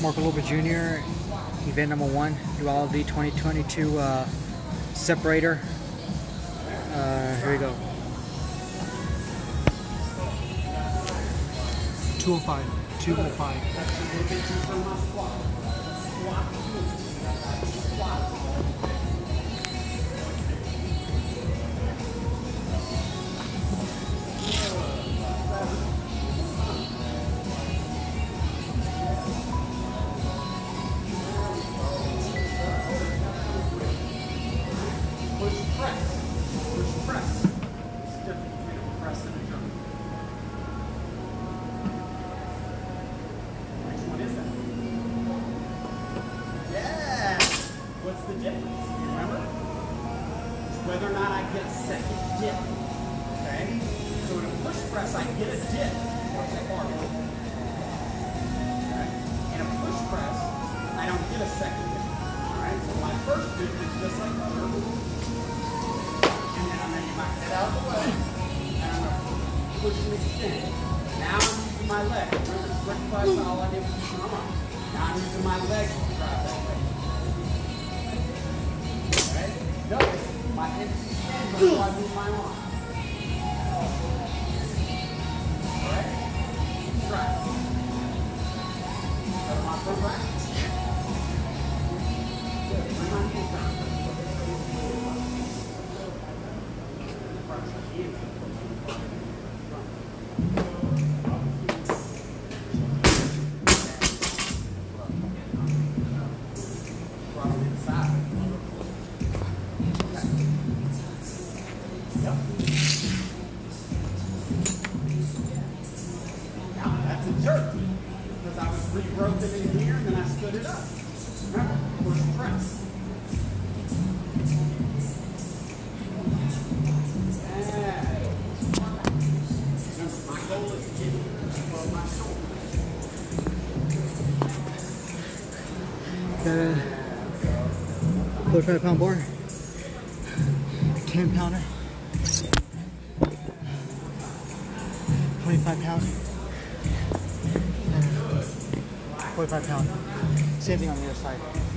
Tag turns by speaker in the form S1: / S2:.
S1: Marco Loba Jr., event number one, Duality 2022 uh, separator. Uh, here we go.
S2: 205. 205.
S3: Press. Push press. It's different between a press and a jerk. Which one is that? Yeah. What's the difference? You remember? It's whether or not I get a second dip. Okay? So in a push press, I get a dip. Watch that bar. Okay? In a push press, I don't get a second dip. Alright? So my first dip is just like the gonna push and extend. Now I'm using my leg. Remember, quick press, all I did was use my arm. Now I'm using my legs to drive that way. Right? Notice my hips extend before I move my arm. That's a jerk. Because I was regrowth in here and then I stood it up. Remember, push press. Yeah.
S1: Got a 45 pound bar, 10 pounder, 25 pound, and 45 pound. Same thing on the other side.